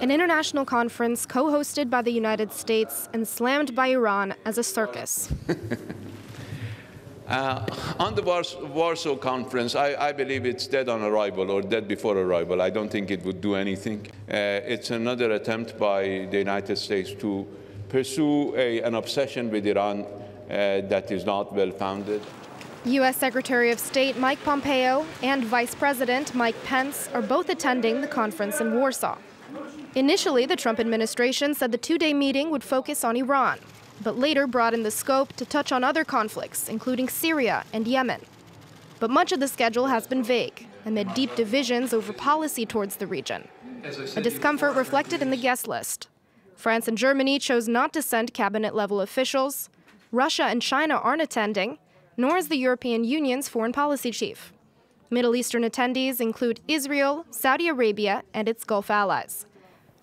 an international conference co hosted by the United States and slammed by Iran as a circus. Uh, on the Wars Warsaw Conference, I, I, believe it's dead on arrival or dead before arrival. I don't think it would do anything. Uh, it's another attempt by the United States to pursue a, an obsession with Iran uh, that is not well founded. U.S. Secretary of State Mike Pompeo and Vice President Mike Pence are both attending the conference in Warsaw. Initially, the Trump administration said the two day meeting would focus on Iran, but later broadened the scope to touch on other conflicts, including Syria and Yemen. But much of the schedule has been vague, amid deep divisions over policy towards the region. A discomfort reflected in the guest list. France and Germany chose not to send cabinet level officials. Russia and China aren't attending, nor is the European Union's foreign policy chief. Middle Eastern attendees include Israel, Saudi Arabia, and its Gulf allies.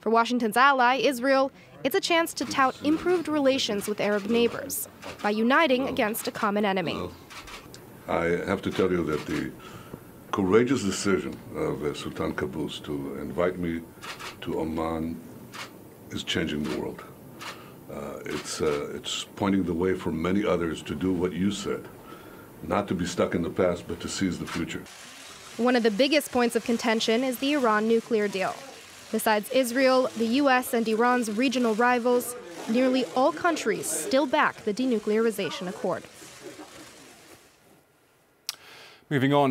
For Washington's ally, Israel, it's a chance to tout improved relations with Arab neighbors by uniting against a common enemy. I have to tell you that the courageous decision of uh, Sultan Qaboos to invite me to Oman is changing the world. Uh, it's, uh, it's pointing the way for many others to do what you said not to be stuck in the past, but to seize the future. One of the biggest points of contention is the Iran nuclear deal. Besides Israel, the U.S., and Iran's regional rivals, nearly all countries still back the denuclearization accord. Moving on.